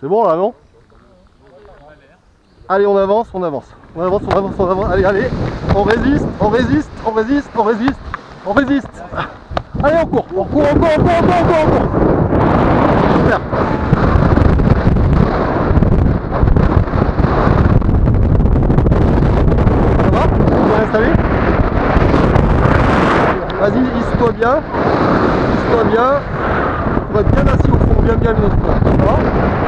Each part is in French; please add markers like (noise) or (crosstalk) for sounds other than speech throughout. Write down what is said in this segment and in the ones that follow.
C'est bon là, non Allez, on avance, on avance. On avance, on avance, on avance. Allez, allez. On résiste, on résiste, on résiste, on résiste, on résiste. Allez, on court, on court, on court, on court, on court, on court, on court. Super. Ça va es installé Vas-y, hisse-toi bien. Hisse-toi bien. On va être bien assis au fond, bien bien bien. Ça va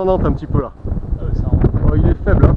ascendante un petit peu là. Oh, il est faible. Hein.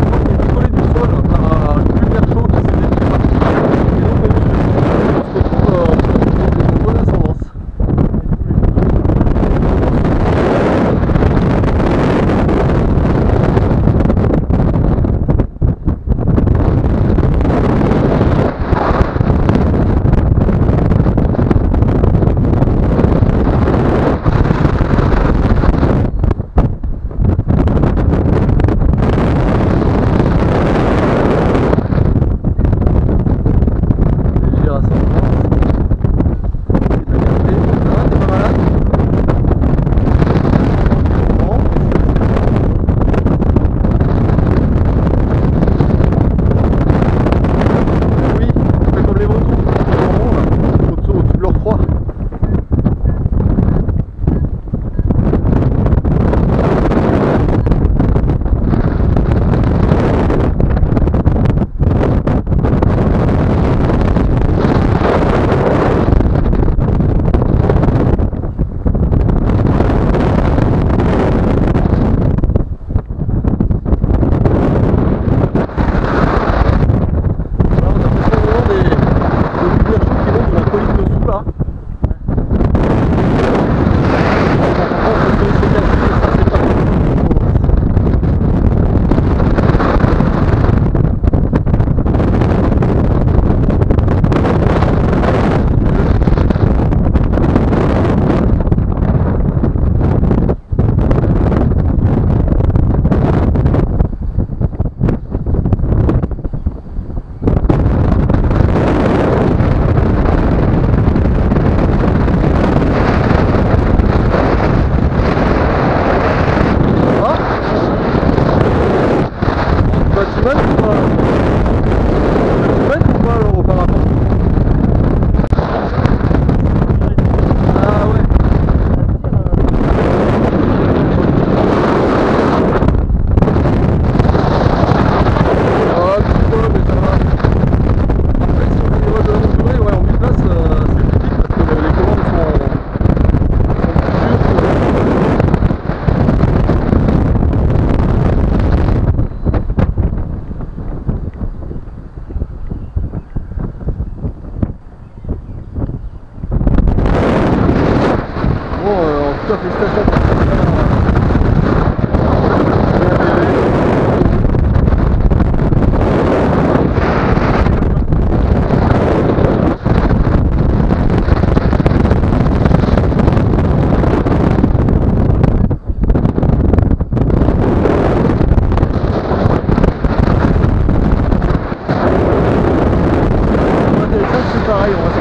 sa kasi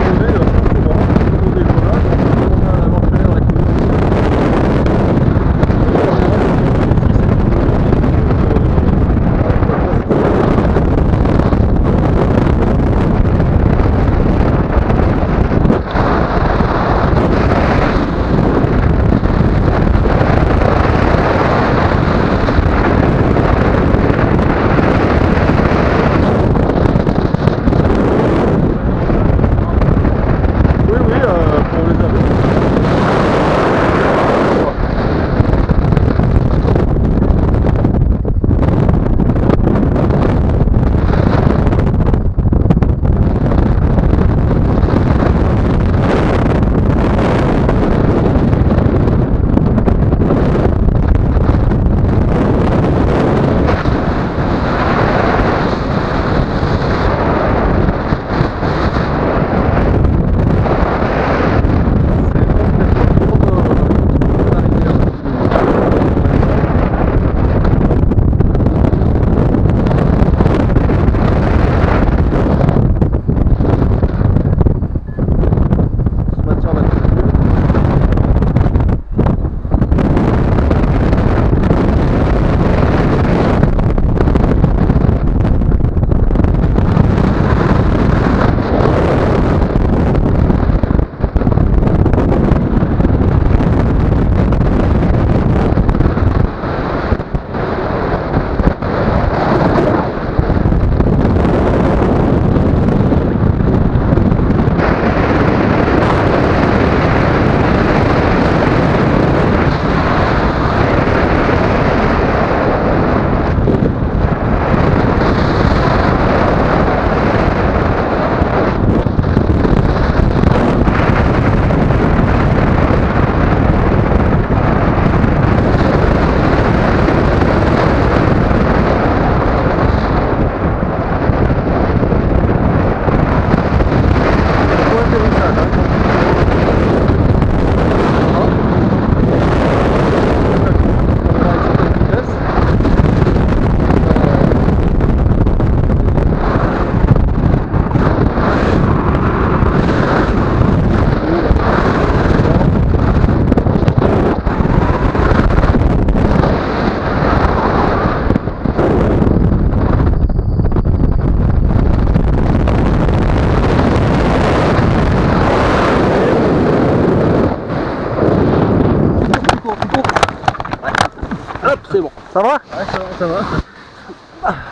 Ça va Ouais, ça va, ça va. (laughs)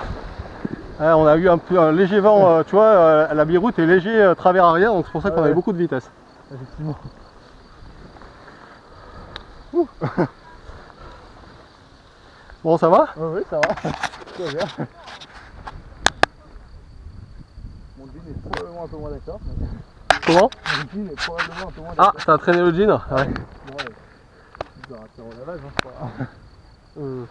Ouais, On a eu un, peu, un léger vent, euh, tu vois, euh, la biroute est léger euh, travers arrière, donc c'est pour ça qu'on Ouais, avait ouais. beaucoup de vitesse. Effectivement. Bon, ça va Ouais, ouais, ça va. Tout bien. Mon jean est probablement un peu moins d'accord. mais- Comment Mon jean est probablement un peu moins Ah, d'accord. t'as traîné le jean Ouais. Ouais. Je dois rater au lavage, hein, pas grave. Euh,